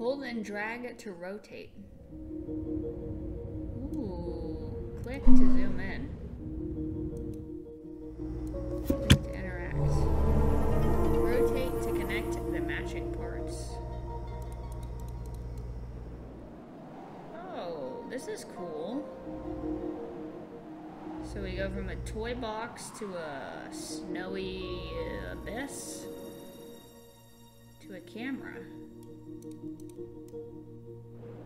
Hold and drag to rotate. Ooh, click to zoom in. Click to interact. Rotate to connect the matching parts. Oh, this is cool. So we go from a toy box to a snowy abyss to a camera.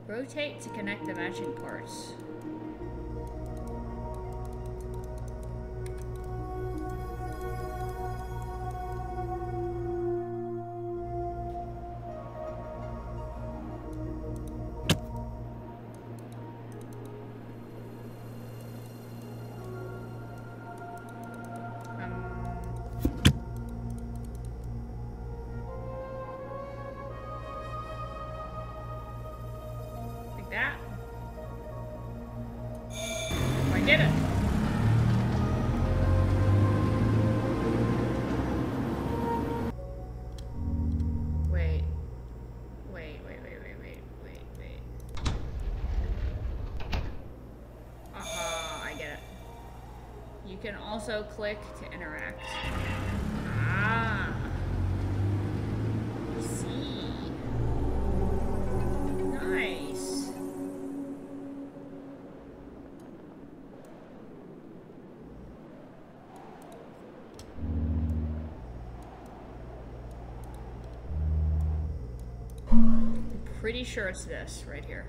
Rotate to connect the matching parts. Also click to interact. Ah. See. Nice. I'm pretty sure it's this right here.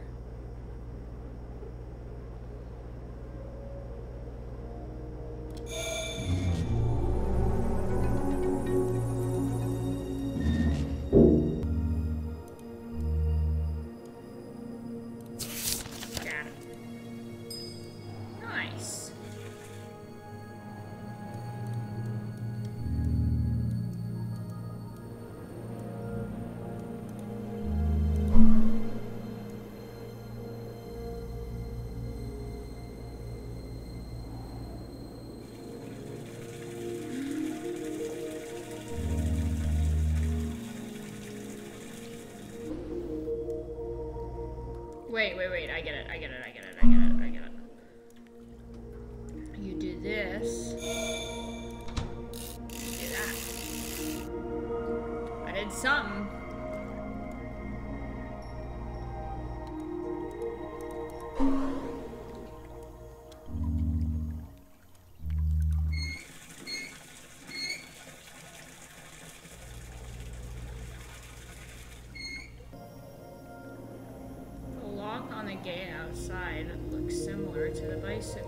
To the bicycle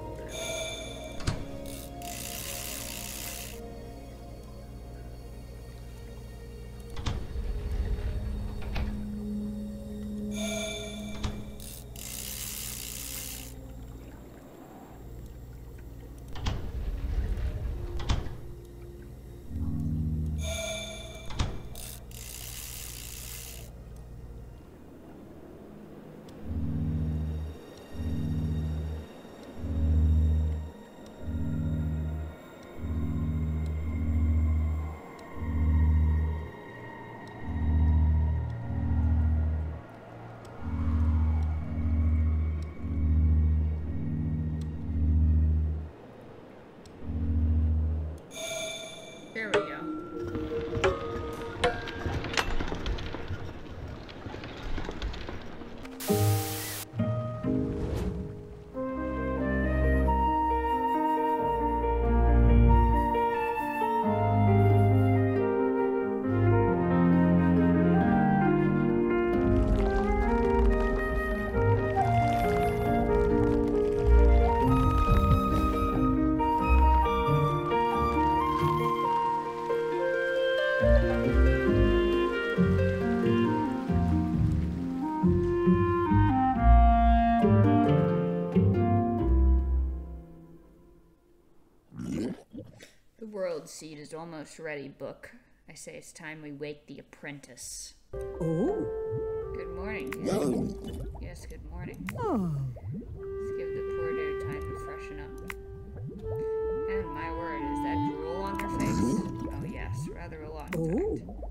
seed is almost ready, Book. I say it's time we wake the apprentice. Oh. Good morning. Yes, yes good morning. Oh. Let's give the poor dude time to freshen up. And my word, is that drool on your face? Mm-hmm. Oh yes, rather a lot. Oh.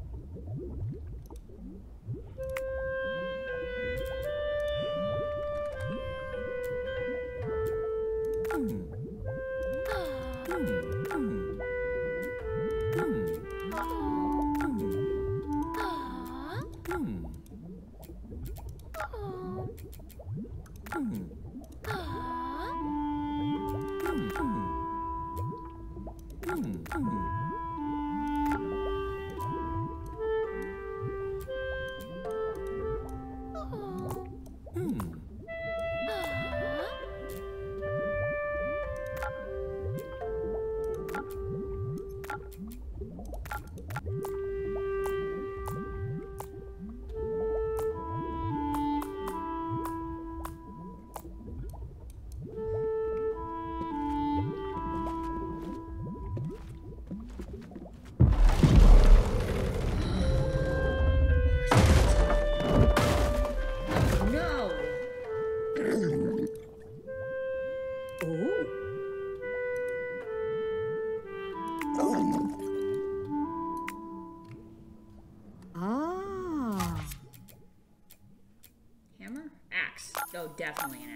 Oh, definitely an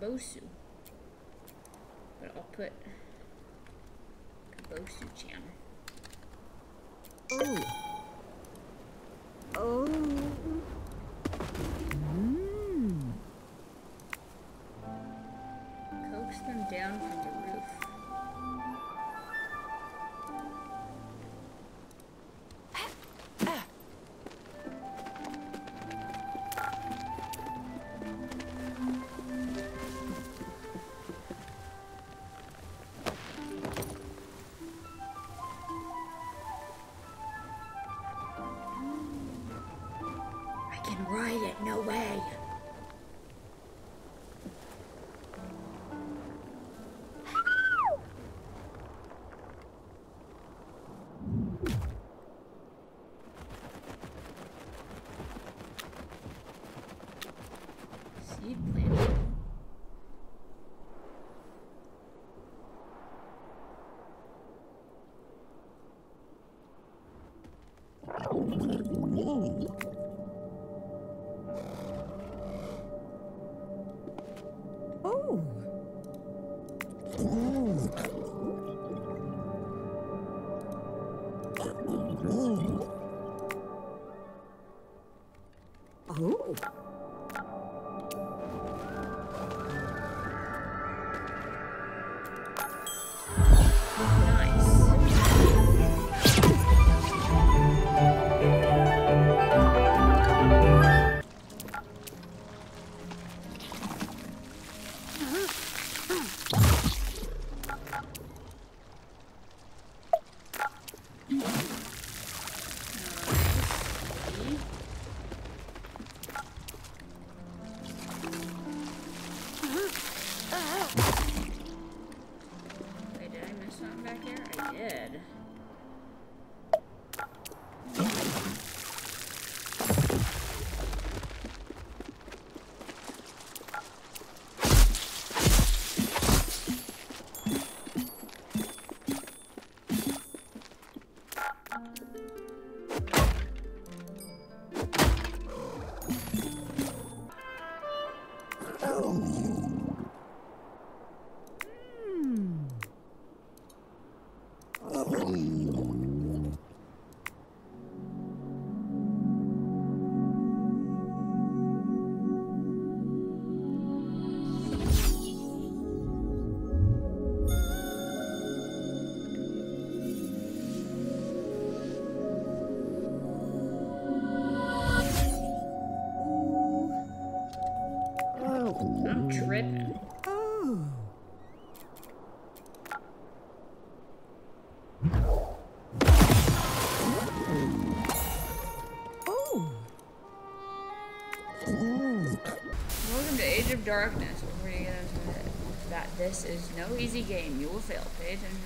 Kabosu. But I'll put Kabosu channel. Ooh. Darkness. Before you get into it, that this is no easy game. You will fail. Pay attention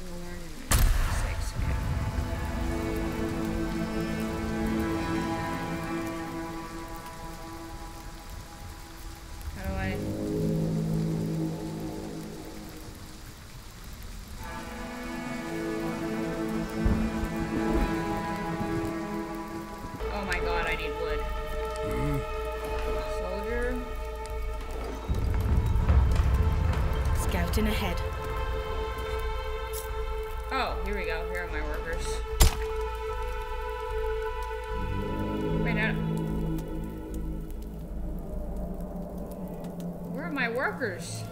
workers?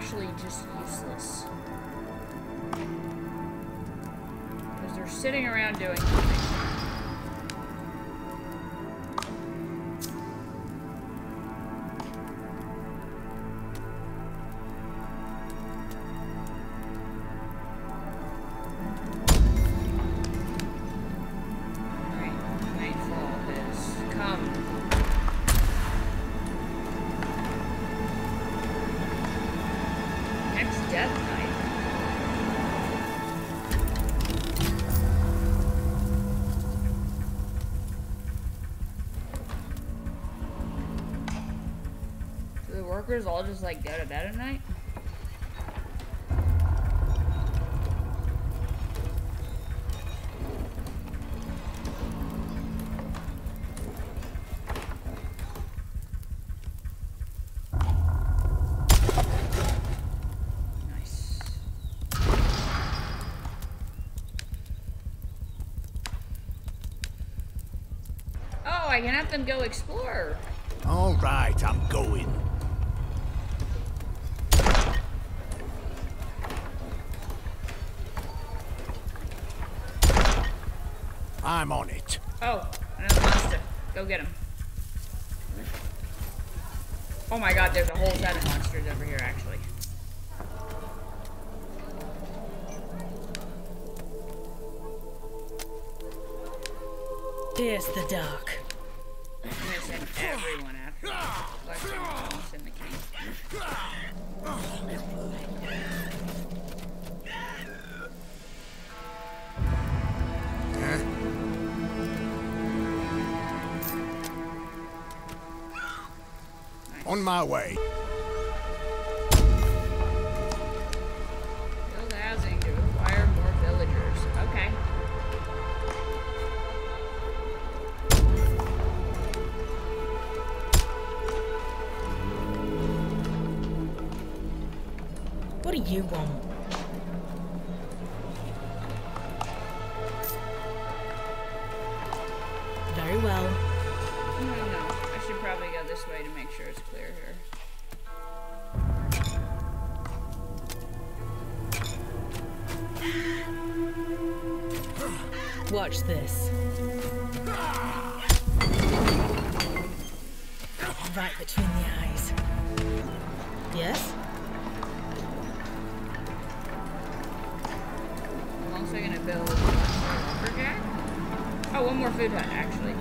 Actually just useless? Because they're sitting around doing nothing. Workers all just like go to bed at night? Oh, I can have them go explore. All right, I'm going. I'm on it. Oh, another monster. Go get him. Oh my god, there's a whole set of monsters over here, actually. Here's the dark. I'm gonna send everyone after me. On my way. Watch this. Right between the eyes. Yes? I'm also gonna build. Oh, one more food hut, actually.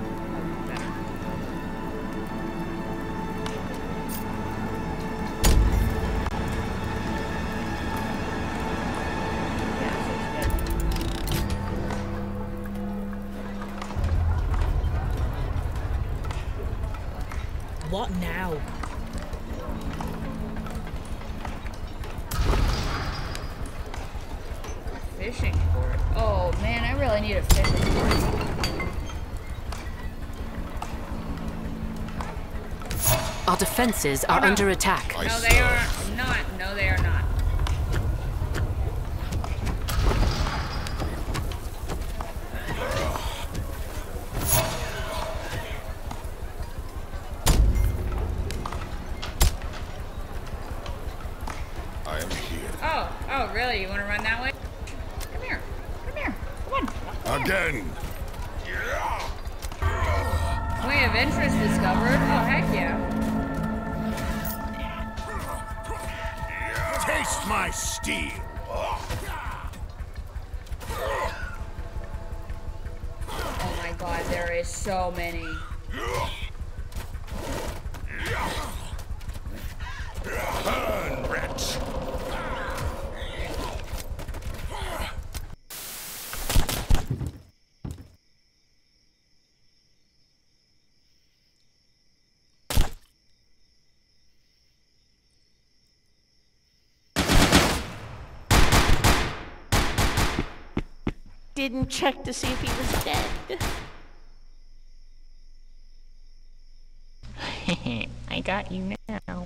Defenses are oh, no. under attack. No, they are Didn't check to see if he was dead. I got you now.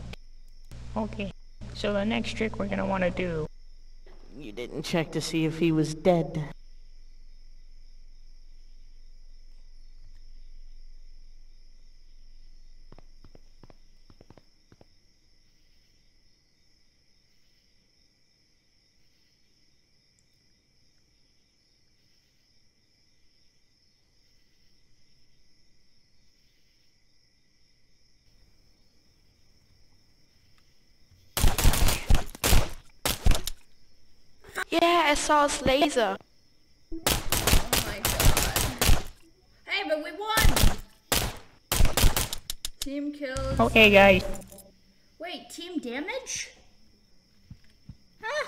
Okay, so the next trick we're gonna wanna do. You didn't check to see if he was dead. Yeah, I saw his laser. Oh my god. Hey, but we won! Team kills. Okay, guys. Wait, team damage? Huh?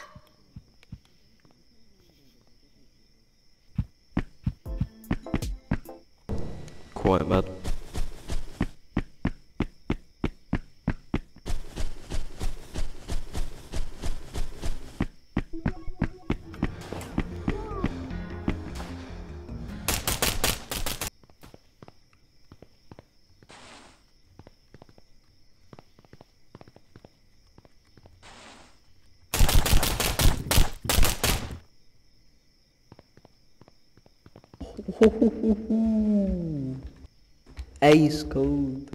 Quiet, man. Ice cold.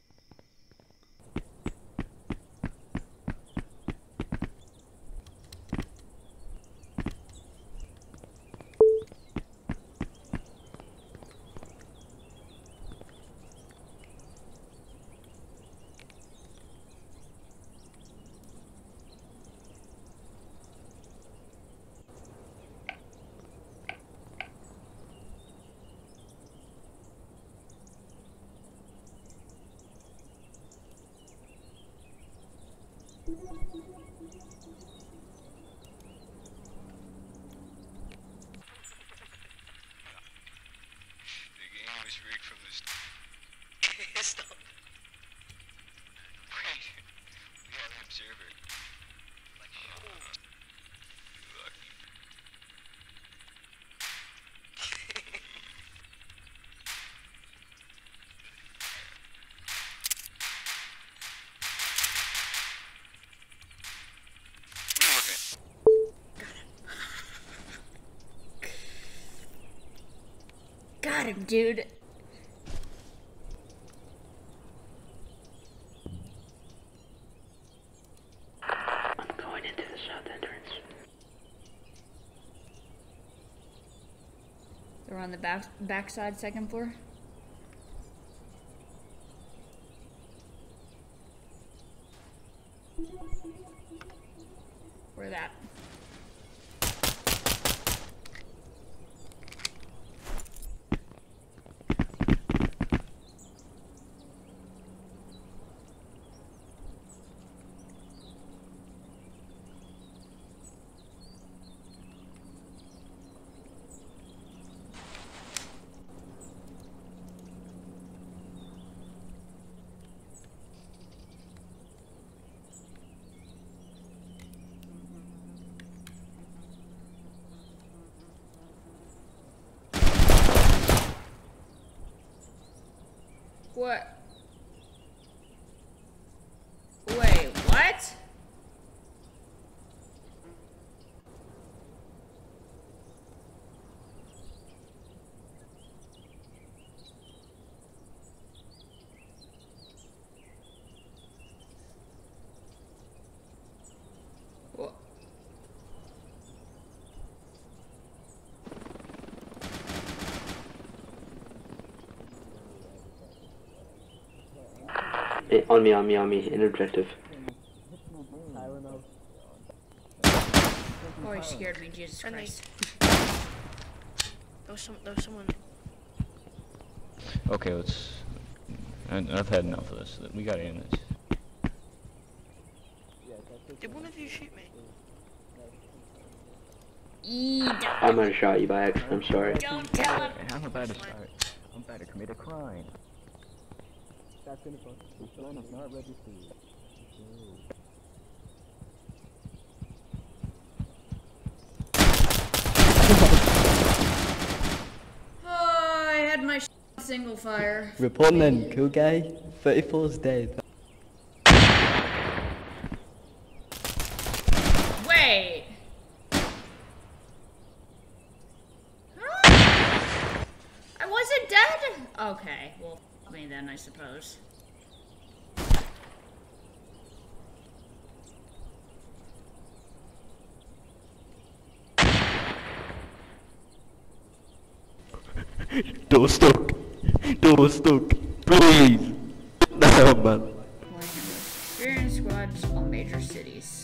Got him, dude. I'm going into the south entrance. They're on the back backside second floor. Where that? What? Wait, what? What? Eh, on me, on me, on me. In objective. Oh, he scared me, Jesus Friendly. Christ. There was some. There was someone. Okay, let's. I- I've had enough of this. We gotta end this. Did one of you shoot me? E, I might have shot you by accident. I'm sorry. don't tell him. I'm about to start. I'm about to commit a crime. Oh, I had my single fire. Reporting in, cool guy. 34 is dead. Wait. Huh? I wasn't dead? Okay, well, fuck me then, I suppose. Don't stuck. Don't stuck. Please. No, man. Experience squads all major cities.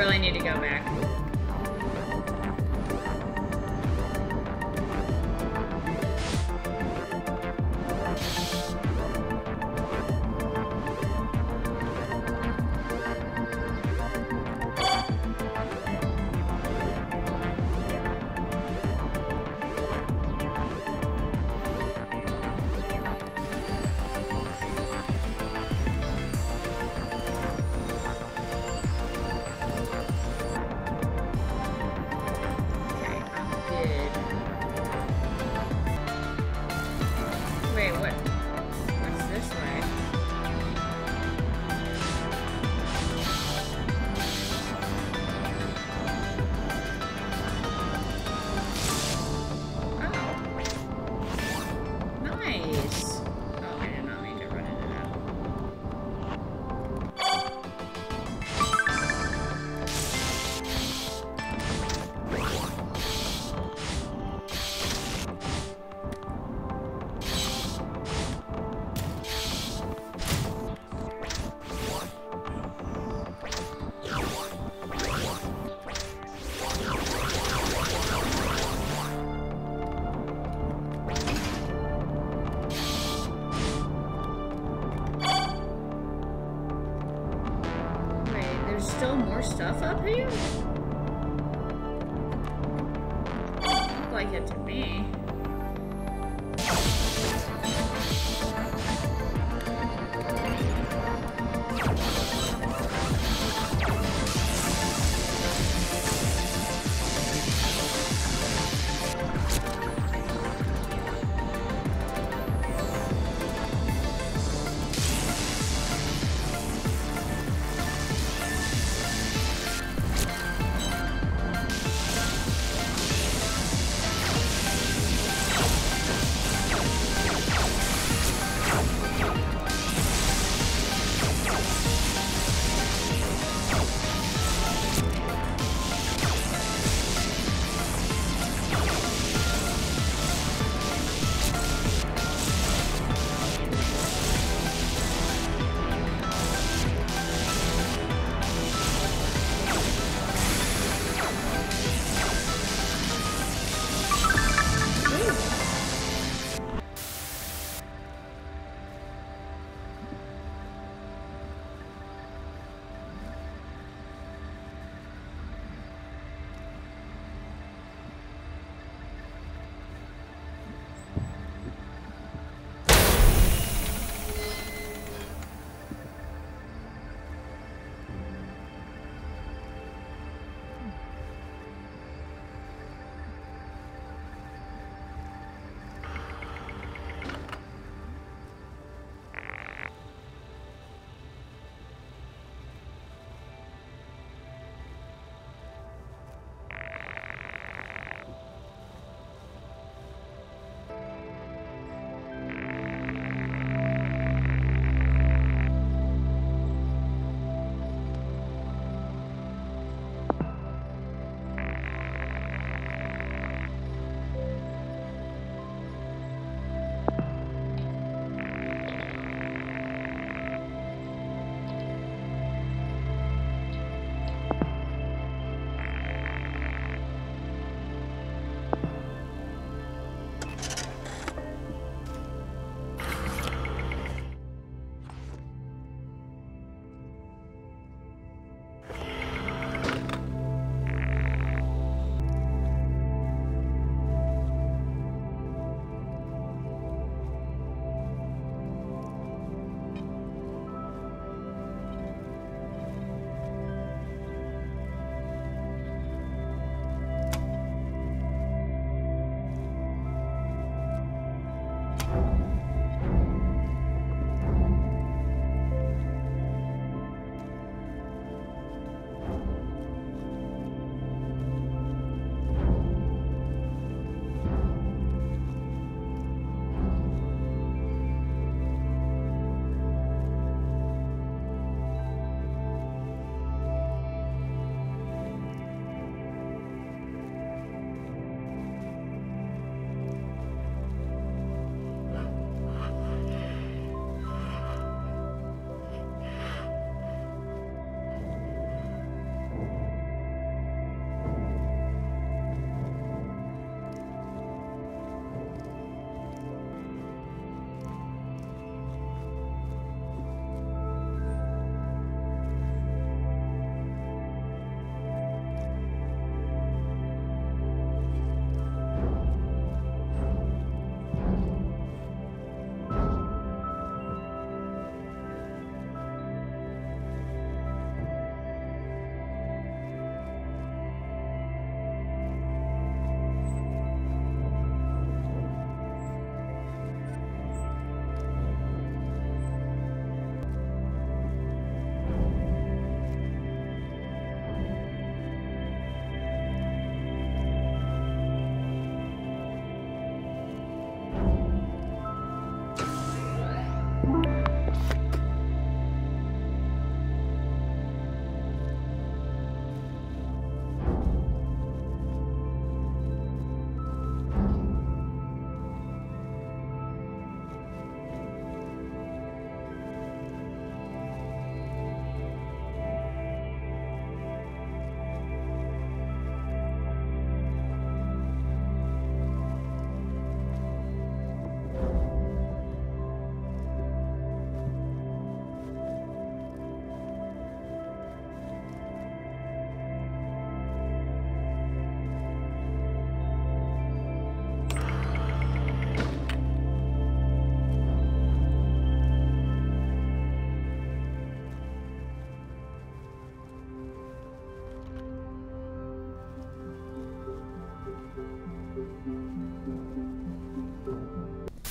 Really need to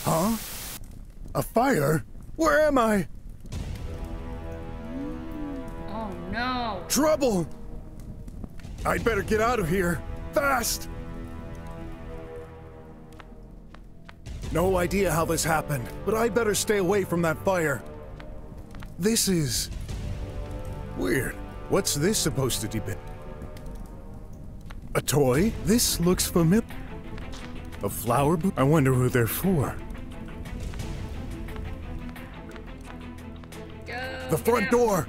Huh? A fire? Where am I? Oh no. Trouble! I'd better get out of here. Fast! No idea how this happened, but I'd better stay away from that fire. This is... weird. What's this supposed to depict? A toy? This looks familiar. A flower? I wonder who they're for. The front door!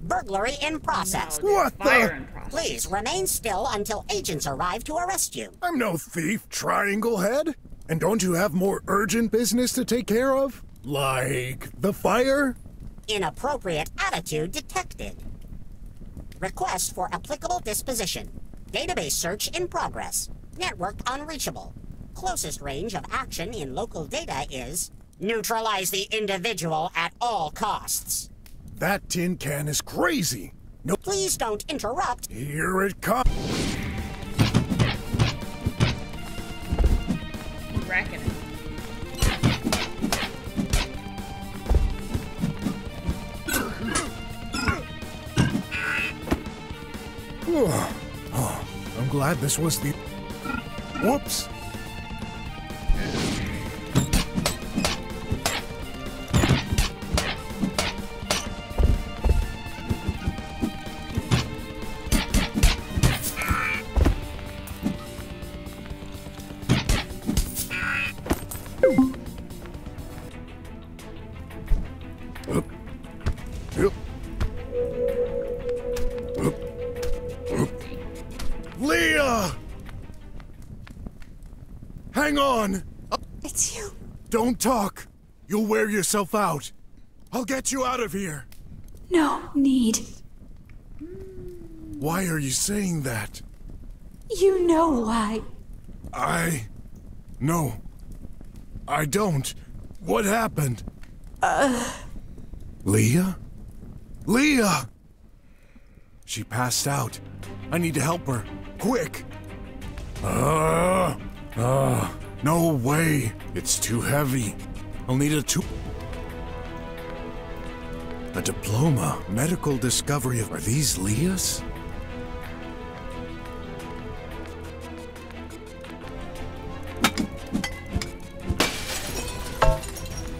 Burglary in process. What the? Please remain still until agents arrive to arrest you. I'm no thief, Triangle Head. And don't you have more urgent business to take care of? Like the fire? Inappropriate attitude detected. Request for applicable disposition. Database search in progress. Network unreachable. Closest range of action in local data is neutralize the individual at all costs. That tin can is crazy. No. Please don't interrupt. Here it comes. Wrecking it. Oh, I'm glad this was the. Whoops. Don't talk! You'll wear yourself out. I'll get you out of here. No need. Why are you saying that? You know why. I. No. I don't. What happened? Uh, Leah? Leah! She passed out. I need to help her. Quick! Ah! Ah! No way! It's too heavy. I'll need a two. A diploma. Medical discovery of. Are these Leah's?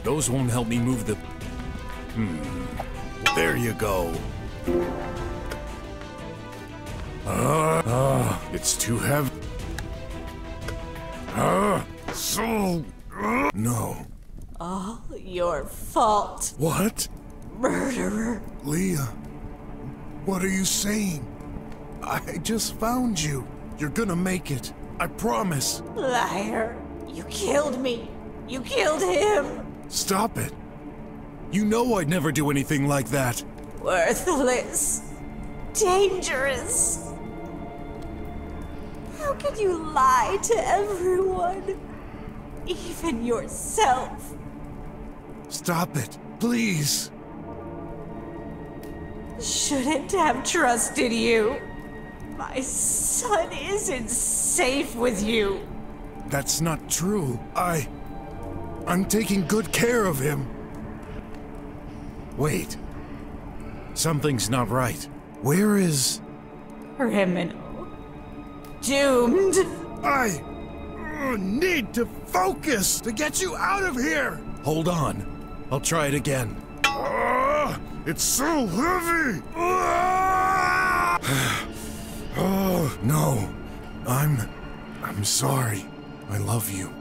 Those won't help me move the. Hmm. There you go. Ah, ah, it's too heavy. Ah, so. ah, no. all your fault, What? murderer. Leah, what are you saying? I just found you. You're gonna make it. I promise. Liar. You killed me. You killed him. Stop it. You know I'd never do anything like that. Worthless. Dangerous. How could you lie to everyone? Even yourself. Stop it, please. Shouldn't have trusted you. My son isn't safe with you. That's not true. I. I'm taking good care of him. Wait. Something's not right. Where is. Criminal. Doomed. I. need to focus to get you out of here! Hold on. I'll try it again. Ah, it's so heavy! Ah! oh, no. I'm. I'm sorry. I love you.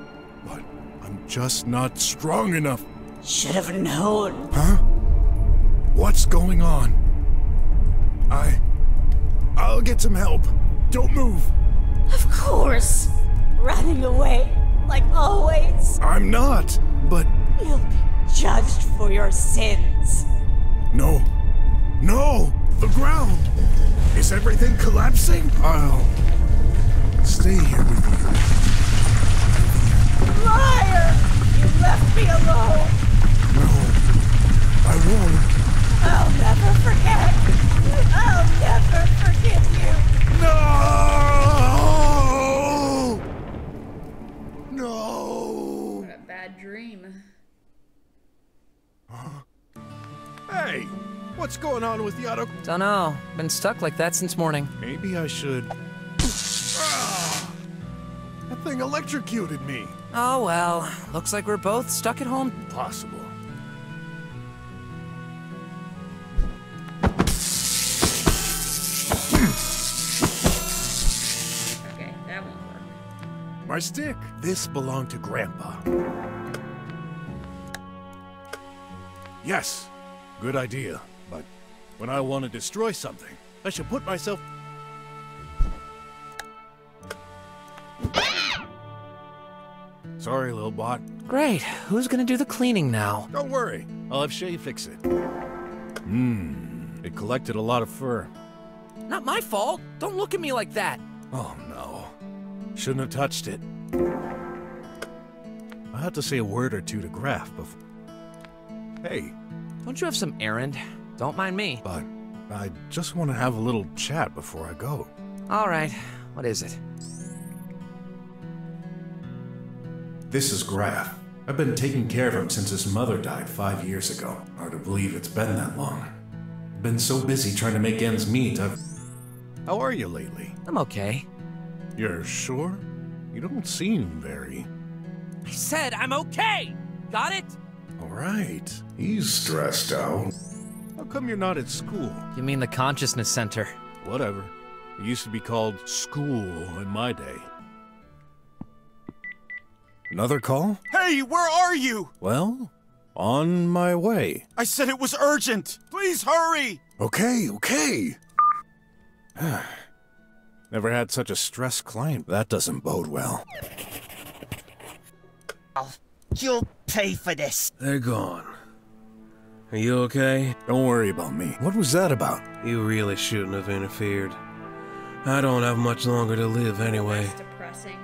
But I'm just not strong enough. Should have known. Huh? What's going on? I. I'll get some help. Don't move. Of course. Running away, like always. I'm not, but You'll be judged for your sins. no. No! The ground! Is everything collapsing? I'll stay here with you. Liar! You left me alone. No. I won't. I'll never forget. I'll never forget going on with the auto? Dunno. Been stuck like that since morning. Maybe I should. Ah! That thing electrocuted me. Oh well. Looks like we're both stuck at home. Possible. Okay, that won't work. My stick. This belonged to Grandpa. Yes, good idea. When I want to destroy something, I should put myself. Sorry, little bot. Great. Who's gonna do the cleaning now? Don't worry. I'll have Shay fix it. Hmm. It collected a lot of fur. Not my fault. Don't look at me like that. Oh no. Shouldn't have touched it. I had to say a word or two to Graf before. Hey, Don't you have some errand? Don't mind me. but I just want to have a little chat before I go. All right. What is it? This is Graf. I've been taking care of him since his mother died five years ago. Hard to believe it's been that long. Been so busy trying to make ends meet, I've. How are you lately? I'm okay. You're sure? You don't seem very. I said I'm okay. Got it? Alright. He's stressed out. How come you're not at school? You mean the consciousness center? Whatever. It used to be called school in my day. Another call? Hey, where are you? Well, on my way. I said it was urgent. Please hurry. Okay, okay. Never had such a stressed client. That doesn't bode well. You'll pay for this. They're gone. Are you okay? Don't worry about me. What was that about? You really shouldn't have interfered. I don't have much longer to live anyway. Depressing.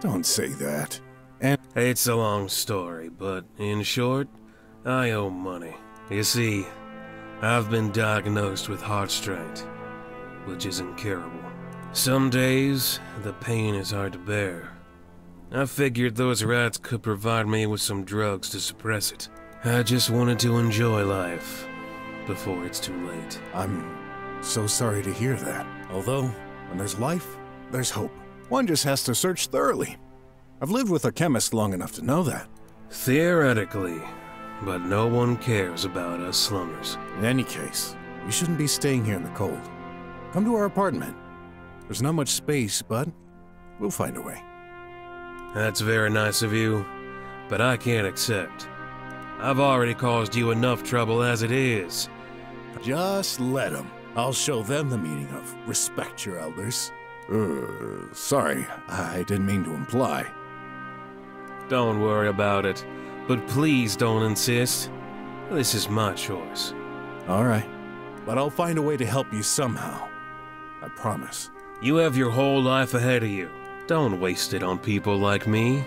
Don't say that. And It's a long story, but in short, I owe money. You see, I've been diagnosed with heart strain, which is incurable. Some days, the pain is hard to bear. I figured those rats could provide me with some drugs to suppress it. I just wanted to enjoy life before it's too late. I'm so sorry to hear that. Although, when there's life, there's hope. One just has to search thoroughly. I've lived with a chemist long enough to know that. Theoretically, but no one cares about us slummers. In any case, you shouldn't be staying here in the cold. Come to our apartment. There's not much space, but we'll find a way. That's very nice of you, but I can't accept. I've already caused you enough trouble as it is. Just let them. I'll show them the meaning of respect your elders. Uh, sorry, I didn't mean to imply. Don't worry about it, but please don't insist. This is my choice. All right, but I'll find a way to help you somehow. I promise. You have your whole life ahead of you. Don't waste it on people like me.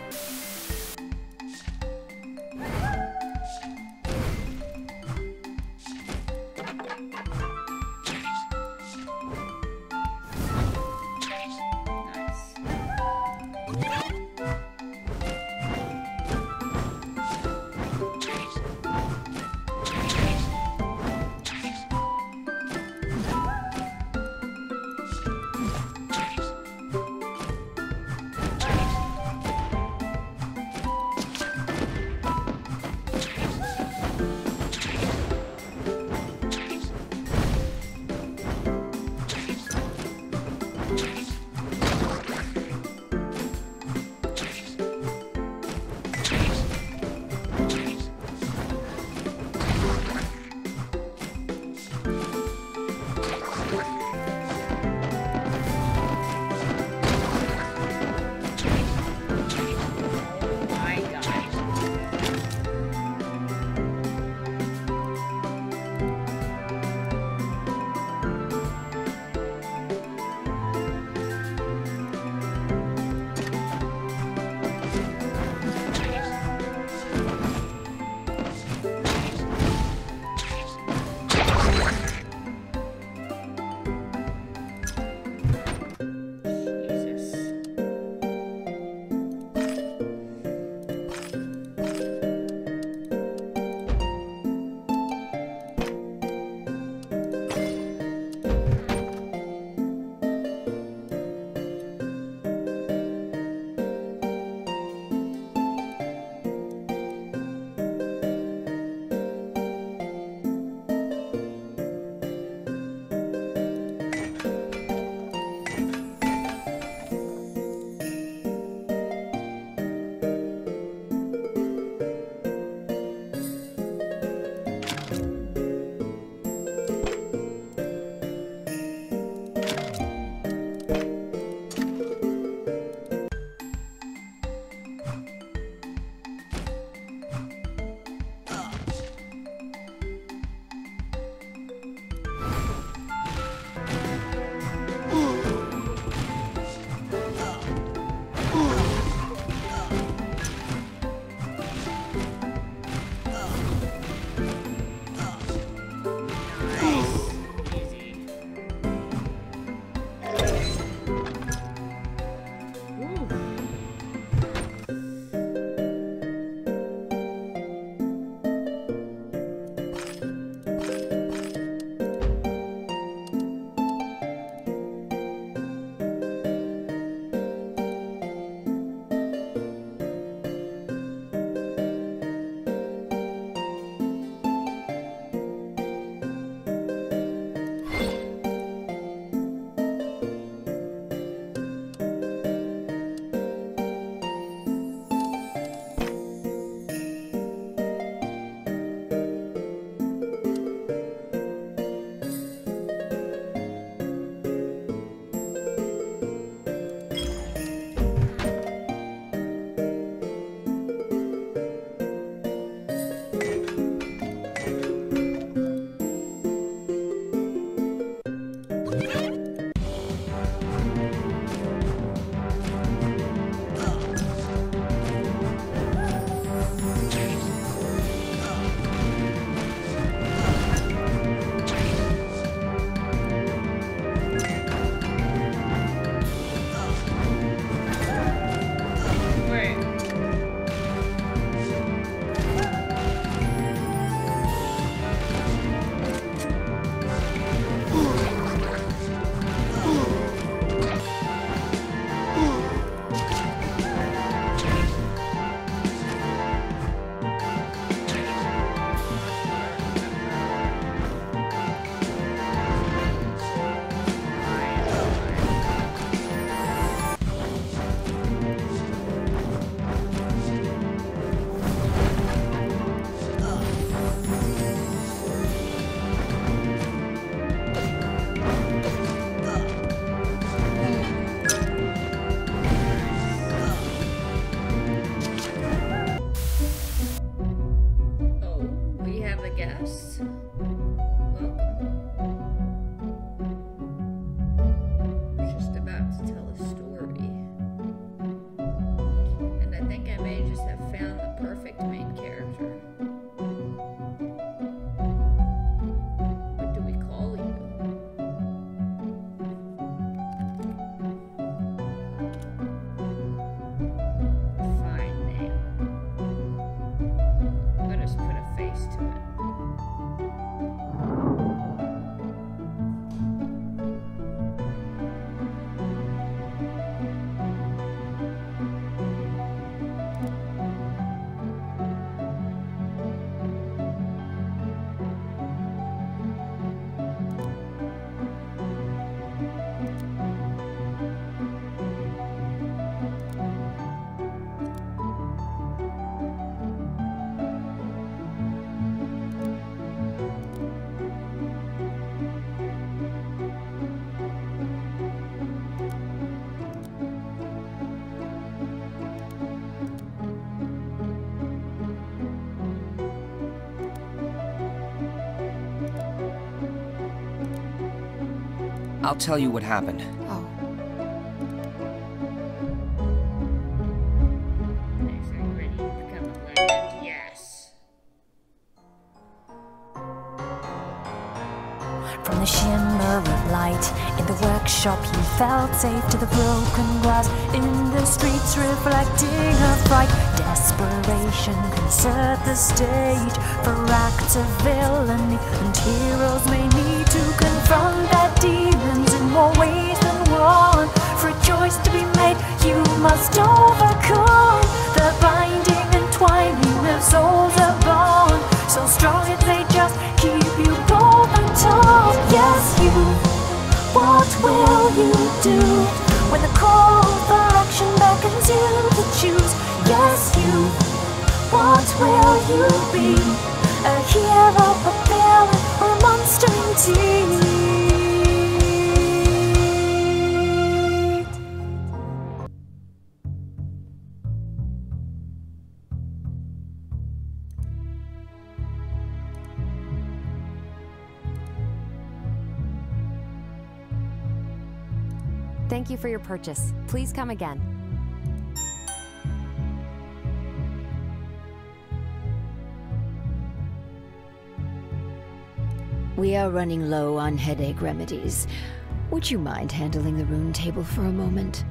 I'll tell you what happened. Oh. Next, are you ready to become a legend? Yes. From the shimmer of light in the workshop, you felt safe to the broken glass. In the streets, reflecting her fright. Desperation can set the stage for acts of villainy, and heroes may need to confront their demons in more ways than one. For a choice to be made, you must overcome the binding and twining of souls bound. So strong that they just keep you bold and tall. Yes, you. What will you do when the call for action beckons you to choose? Yes, you. What will you be? A hero, a villain, or a monster indeed? You for your purchase. Please come again. We are running low on headache remedies. Would you mind handling the rune table for a moment?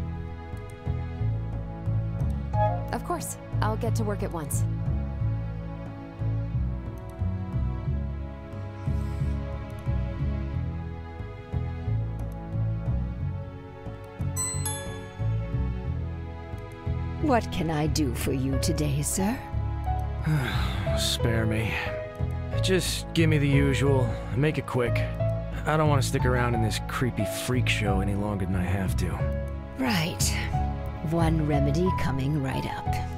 Of course. I'll get to work at once. What can I do for you today, sir? Spare me. Just give me the usual. Make it quick. I don't want to stick around in this creepy freak show any longer than I have to. Right. One remedy coming right up.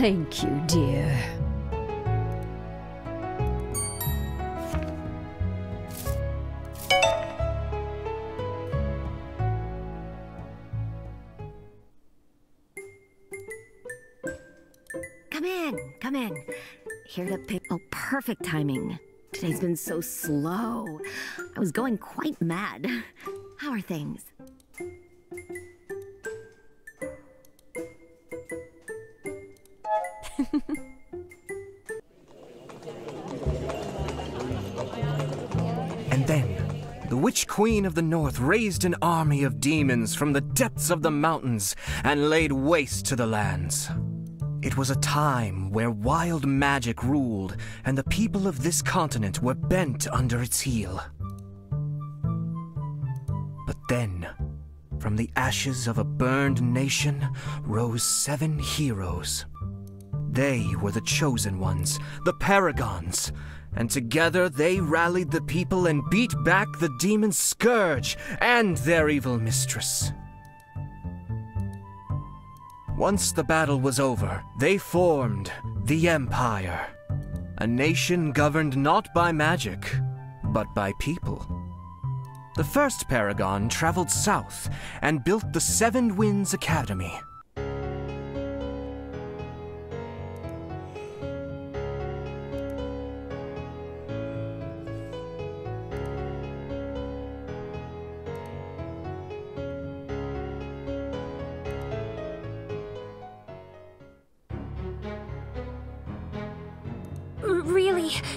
Thank you, dear. Come in, come in. Here to pick. Oh, perfect timing. Today's been so slow. I was going quite mad. How are things? The Witch Queen of the North raised an army of demons from the depths of the mountains and laid waste to the lands. It was a time where wild magic ruled, and the people of this continent were bent under its heel. But then, from the ashes of a burned nation rose seven heroes. They were the chosen ones, the Paragons, and together they rallied the people and beat back the demon Scourge and their evil mistress. Once the battle was over, they formed the Empire, a nation governed not by magic, but by people. The first Paragon traveled south and built the Seven Winds Academy.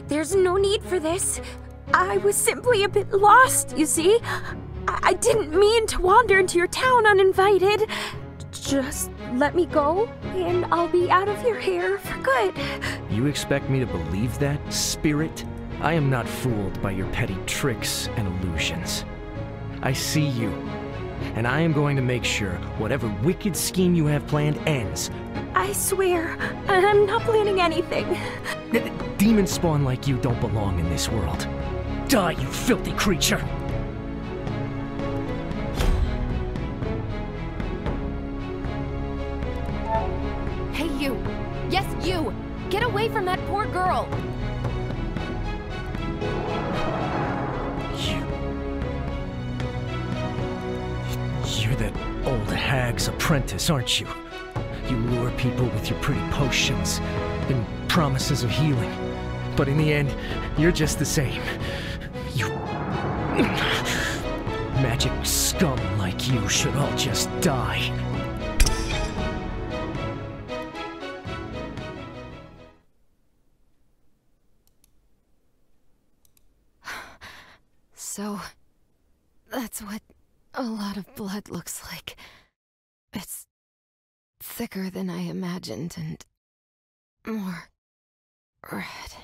There's no need for this. I was simply a bit lost, you see. I, I didn't mean to wander into your town uninvited. Just let me go, and I'll be out of your hair for good. You expect me to believe that, spirit? I am not fooled by your petty tricks and illusions. I see you, and I am going to make sure whatever wicked scheme you have planned ends. I swear, I'm not planning anything. Demon spawn like you don't belong in this world. Die, you filthy creature! Hey, you! Yes, you! Get away from that poor girl! You're that old hag's apprentice, aren't you? You lure people with your pretty potions and promises of healing. But in the end, you're just the same. You. Magic scum like you should all just die. So, that's what a lot of blood looks like. It's thicker than I imagined and more red.